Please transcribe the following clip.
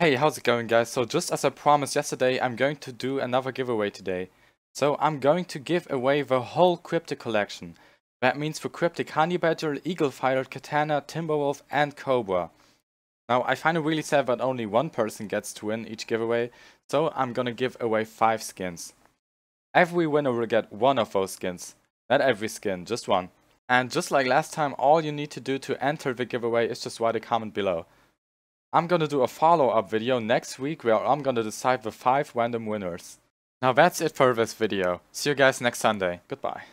Hey, how's it going guys? So just as I promised yesterday, I'm going to do another giveaway today. So I'm going to give away the whole Cryptic collection. That means for Cryptic Honey Badger, Eaglefire, Katana, Timberwolf and Cobra. Now I find it really sad that only one person gets to win each giveaway, so I'm gonna give away 5 skins. Every winner will get one of those skins. Not every skin, just one. And just like last time, all you need to do to enter the giveaway is just write a comment below. I'm gonna do a follow-up video next week where I'm gonna decide the 5 random winners. Now that's it for this video. See you guys next Sunday. Goodbye.